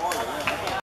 我嚟啦。